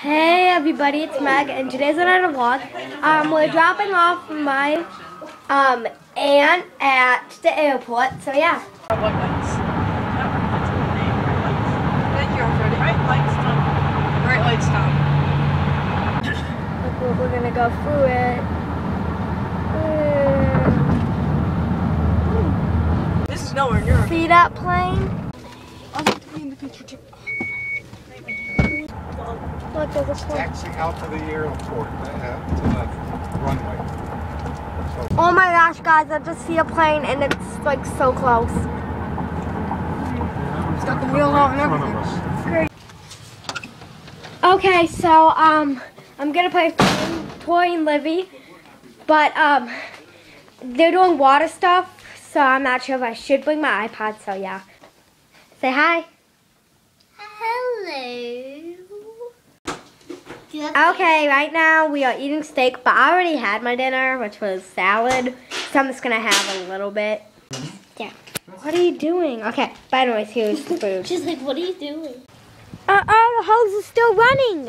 Hey everybody, it's Meg, and today's another vlog. Um, we're dropping off my um aunt at the airport, so yeah. What lights? Thank you, Freddie. Right lights stop. Right lights stop. Look, we're- gonna go through it. This is nowhere near. See that plane? I'd like to be in the picture too. Look, there's a plane. taxiing out to the airport, uh, to the runway. Oh my gosh, guys, I just see a plane, and it's like so close. It's got the wheel out and In front of everything. us. Okay, so um, I'm gonna play Toy and Livy, but um, they're doing water stuff, so I'm not sure if I should bring my iPod. So yeah, say hi. Hello. Okay, right now we are eating steak, but I already had my dinner, which was salad. So I'm just gonna have a little bit. Yeah. What are you doing? Okay, but anyways, here's the food. She's like, what are you doing? Uh oh, the hose is still running.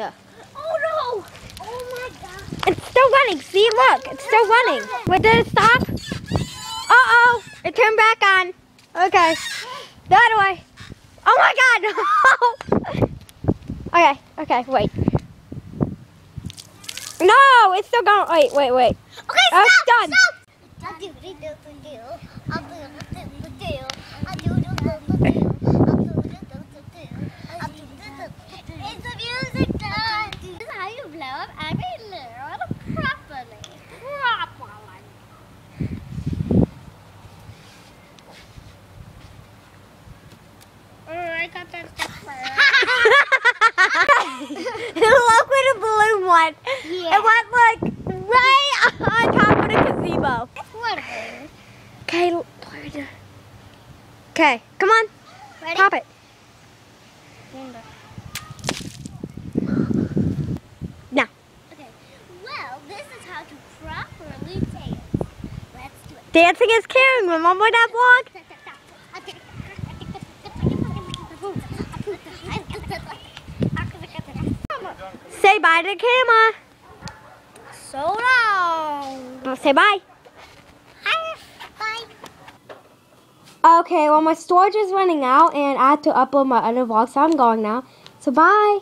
Oh no! Oh my god! It's still running. See, look, it's still running. Wait, did it stop? Uh oh, it turned back on. Okay, that way. Oh my god! okay, okay, wait. It's still going. Wait, wait, wait. Okay, Oh, stop! done. Stop! It's music time. This is how you blow up every lyric properly. Properly. Oh, I got that stuff first. look where went. Yeah. It went like right on top of the gazebo. Okay, okay, come on, Ready? pop it. Now. Okay. Well, this is how to properly dance. Let's do it. Dancing is caring. Remember that vlog? Say bye to the camera. So long. Say bye. Bye. Okay, well my storage is running out and I have to upload my other vlog, so I'm going now. So bye.